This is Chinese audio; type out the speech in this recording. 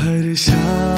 海的下。